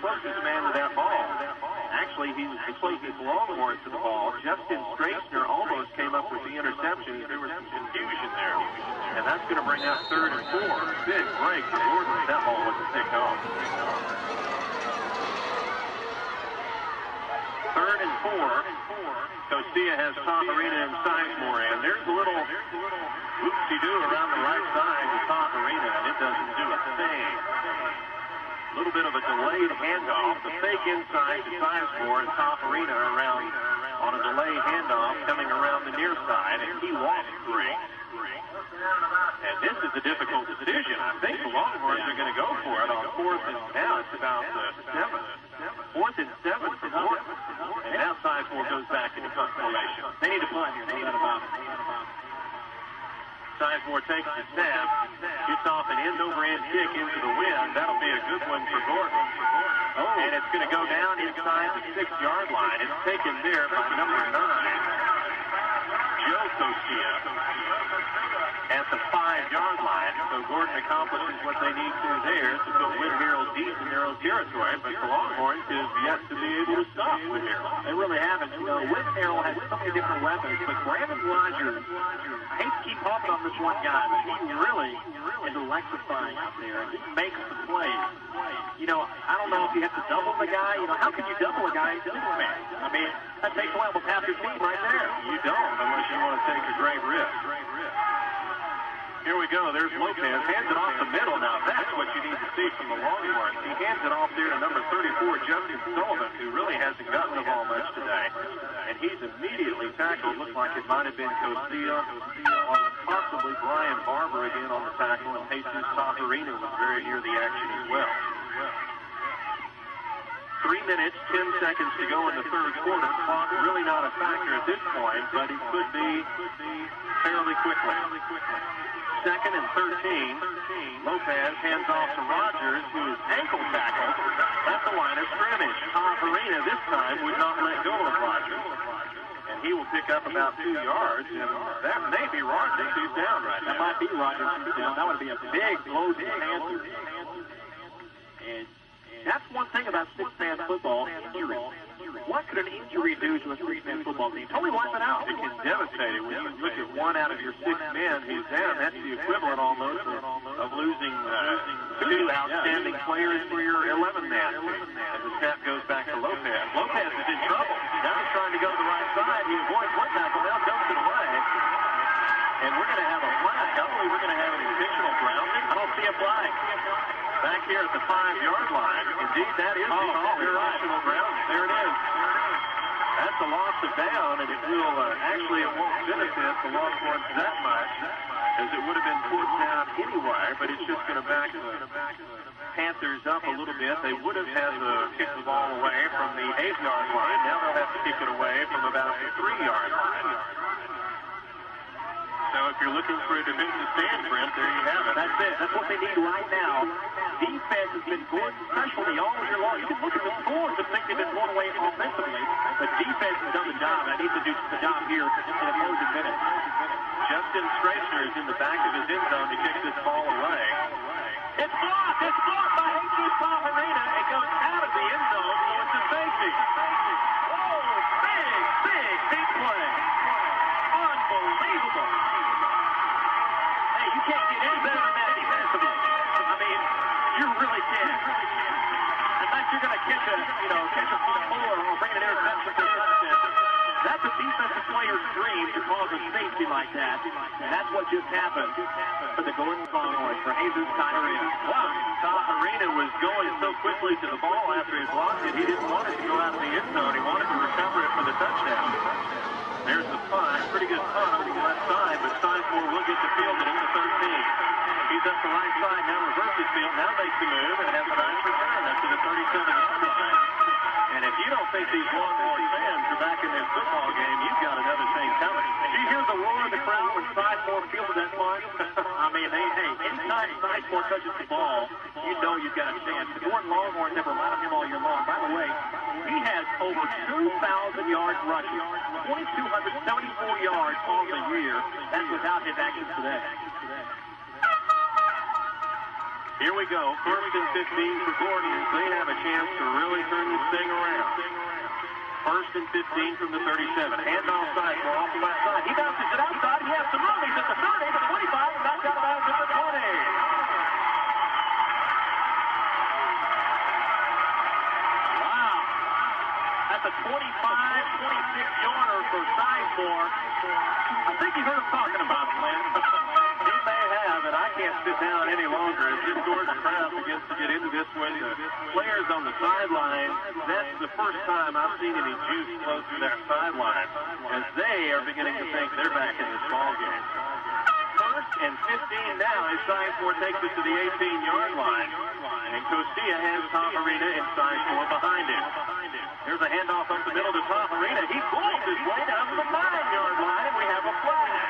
closest man to that ball. Actually, he was closest Longhorn to the ball. Justin Straichner almost came up with the interception. There was some confusion there. And that's going to bring up third and four. Big break for Gordon. That ball was a pick home. Third and four. Costilla has Tom Arena and Sizemore in. There's a little whoopsie-doo around the right side to Tom Arena, and it doesn't do a thing. A little bit of a delayed handoff. The fake inside to Sizemore and Tom Arena around on a delayed handoff coming around the near side, and he walks three. And this is a difficult decision. I think the Longhorns are going to go for it on fourth and now it's about the seventh. Fourth and seven for Gordon. And now Sizemore goes back into punt formation. They need to punt here, no doubt about it. Sizemore takes the snap, gets off an end-over-end kick into the wind. That'll be a good one for Gordon. Oh, and it's going to go down inside the six-yard line. It's taken there by number nine, Joe Costilla at the five-yard line. So Gordon accomplishes what they need to there to put Harrell deep in their own territory. But the Longhorns have yet to be able to stop Harrell. They really haven't. You know, Harrell has so many different weapons, but Brandon Rogers, I hate to keep hopping on this one guy, but he really is electrifying out there. He makes the plays. You know, I don't know if you have to double the guy. You know, how can you double a guy in six-man? I mean, that takes away almost half your team right there. You don't unless you want to take a great risk. Here we go. There's Lopez. Hands it off the middle now. That's what you need to see from the Longhorns. He hands it off there to number 34, Justin Sullivan, who really hasn't gotten the ball much today. And he's immediately tackled. Looks like it might have been Costilla or possibly Brian Barber again on the tackle. And Jesus Tafarina was very near the action as well. Three minutes, 10 seconds to go in the third quarter. Clock really not a factor at this point, but it could be fairly quickly. Second and 13. Lopez hands off to Rogers, who is ankle tackled at the line of scrimmage. Tom Farina this time would not let go of Rogers. And he will pick up about two yards, and that may be Rogers who's down right That might be Rogers who's down. That would be a big blow to the Panthers. And that's one thing about six-man football, injury. What could an injury do to a three-man football team? Totally wipe it out. It can devastate it when you look at one out of your six men who's down. That's the equivalent almost of, of losing uh, two outstanding players for your 11-man. As the snap goes back to Lopez. Lopez is in trouble. Now he's trying to go to the right side. He avoids one tackle. Now dumps it away. And we're going to have a flag. I believe we're going to have an intentional grounding. I don't see a flag. Back here at the five-yard line. Indeed, that is the call. Intentional grounding. There it is. That's a loss of down, and it will uh, actually it won't benefit the Longhorns that much, as it would have been fourth down anyway. But it's just going to back the Panthers up a little bit. They would have had to kick the ball away from the eight-yard line. Now they'll have to kick it away from about the three-yard line. So if you're looking for a defensive stand print, there you have it. That's it. That's what they need right now. Defense has been good, especially all year long. You can look at the scores and think they've been blown away offensively, but defense has done the job, and I need to do the job here in the closing minutes. Justin Straichner is in the back of his end zone to kick this ball away. It's blocked. It's blocked by Jesus Arena. It goes out of the end zone, so it's a safety. Oh, big, big, big play. Unbelievable. Hey, you can't get any better than that defensively. I mean, you really can. Unless you're going to catch a, you know, catch a four or bring an interception for touchdown. That's a defensive player's dream to cause a safety like that. And that's what just happened for the Gordon Longhorns, for Jesus Tyreek. Wow, Tom Arena was going so quickly to the ball after he blocked it, he didn't want it to go out of the end zone. He wanted to recover it for the touchdown. There's the punt. Pretty good punt on the left side, but Sizemore will get the field at into 13. He's up the right side, now reverses field, now makes the move, and has a nice return up to the 37 yard And if you don't think these Longhorn fans are back in their football game, you've got another thing coming. Did you hear the roar of the crowd when Sizemore fielded that punt? Mean, they, hey, anytime Sizemore touches the ball, you know you've got a chance. Gordon Longhorns have relied on him all year long. By the way, he has over 2,000 yards rushing, 2,274 yards on the year. That's without his actions today. Here we go. First and 15 for Gordon they have a chance to really turn this thing around. First and 15 from the 37. Handoff side for off the left side. He bounces it outside. He has some room. He's at the 30, the 25, and back out of bounds at the 20. Wow. A 25, 26 yarder for Sizemore. I think you heard him talking about Lynn. He may have, and I can't sit down any longer. As this Gordon Kraft begins to get into this with the players on the sideline, that's the first time I've seen any juice flow through that sideline as they are beginning to think they're back in this ball game. First and 15 now as Sizemore takes it to the 18-yard line. And Costilla has Tom Arena and Sizemore behind him. Here's a handoff up the middle to Tom Arena. He pulls his way down to the 9-yard line, and we have a flag.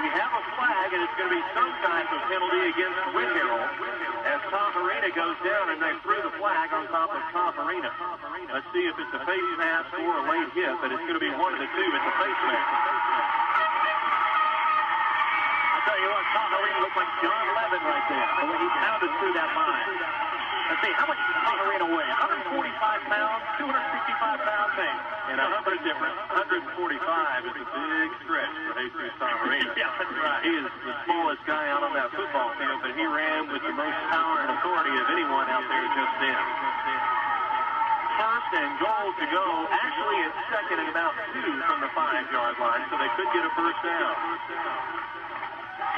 We have a flag, and it's going to be some type of penalty against Whitharral as Tom Arena goes down, and they threw the flag on top of Tom Arena. Let's see if it's a face mask or a late hit, but it's going to be one of the two. It's a face mask. Tell you what, Tom Arena looked like John Levin right there. The way he pounded through that line. Let's see, how much does Tom Arena weigh? 145 pounds, 265 pounds, maybe. And a hundred different, 145 is a big stretch for Jesus Tamarina. Yeah, that's right. He is the smallest guy out on that football field, but he ran with the most power and authority of anyone out there just then. First and goal to go, actually it's second and about two from the five-yard line, so they could get a first down.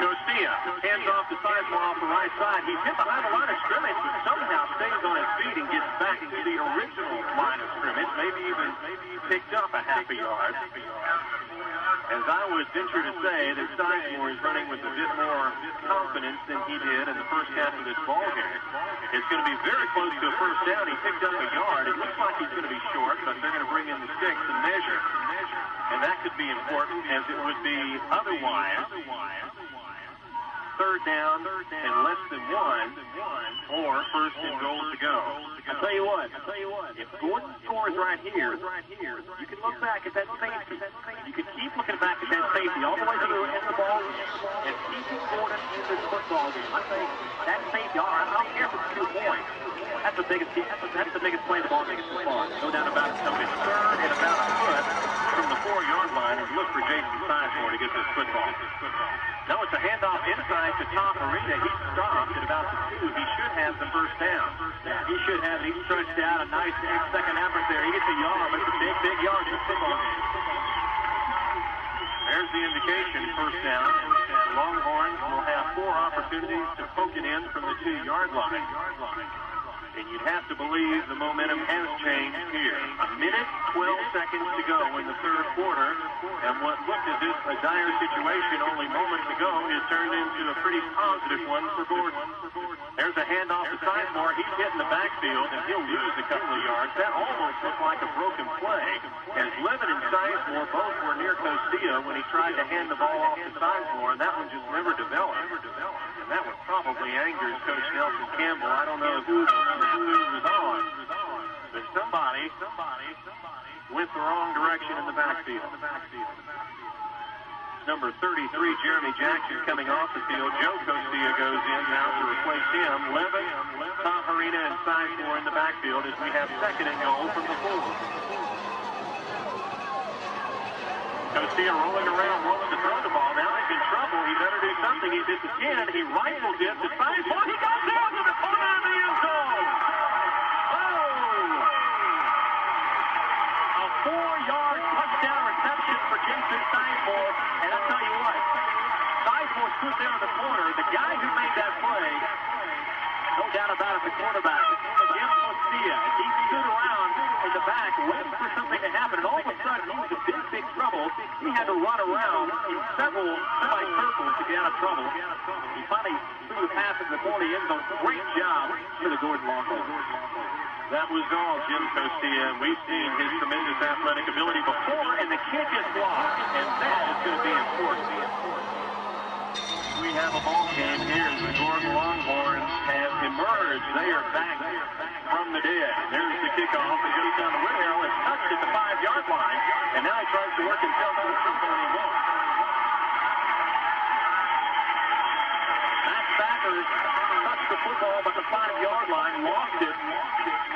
Costilla hands off to Sizemore off the right side. He's hit behind the line of scrimmage, but somehow stays on his feet and gets back into the original line of scrimmage, maybe even picked up a half a yard. As I would venture to say that Sizemore is running with a bit more confidence than he did in the first half of this ball game. It's going to be very close to a first down. He picked up a yard. It looks like he's going to be short, but they're going to bring in the sticks and measure. And that could be important as it would be otherwise third down and less than one, or first and goal to go. I'll tell you what, I'll tell you what, If Gordon scores right here, you can look back at that safety. You can keep looking back at that safety all the way to the the ball and keeping Gordon in this football game. I think that safety, I don't care if two points. That's the biggest, that's the, that's the biggest play the ball so far. No doubt about it. It's third and about a foot from the four-yard line and look for Jason Sizemore to get this football. Now it's a handoff inside to Tom Arena. He stopped at about the two. He should have the first down. He should have. He stretched out a nice second effort there. He gets a yard, but it's a big, big yard in football game. There's the indication, first down. Longhorns will have four opportunities to poke it in from the two-yard line. And you'd have to believe the momentum has changed here. A minute, 12 seconds to go in the third quarter. And what looked as if a dire situation only moments ago is turned into a pretty positive one for Gordon. There's a handoff to Sizemore. He's hitting the backfield, and he'll lose a couple of yards. That almost looked like a broken play. As Levin and Sizemore both were near Costilla when he tried to hand the ball off to Sizemore, and that one just never developed. And that one probably angers Coach Nelson Campbell. I don't know who, who was on, but somebody, somebody went the wrong direction in the backfield. Number 33, Jeremy Jackson, coming off the field. Joe Costilla goes in now to replace him. Levin, Tom and Sizemore in the backfield as we have second and goal from the four. Costilla rolling around, wants to throw the ball. Now he's in trouble. He better do something. He's at the 10. He rifles it to Sizemore. He got down to the corner of the end zone. Oh! A four-yard touchdown reception for Jason Sizemore. And I'll tell you what, There in the corner. The guy who made that play, no doubt about it, the quarterback, Jim Costilla, he stood around in the back waiting for something to happen. And all of a sudden, he was in big, big trouble. He had to run around in several semi-circles to get out of trouble. He finally threw the pass in the corner end zone. Great job for the Gordon Longhorns. That was all Jim Costilla, and we've seen his tremendous athletic ability before, and the kid just blocked, and that is going to be important. Have a ball game here the Gordon Longhorns have emerged. They are back from the dead. There's the kickoff. It goes down to Whitharral. It's touched at the five-yard line, and now he tries to work himself out of trouble, and he won't. Max Backers touched the football football at the five-yard line, lost it,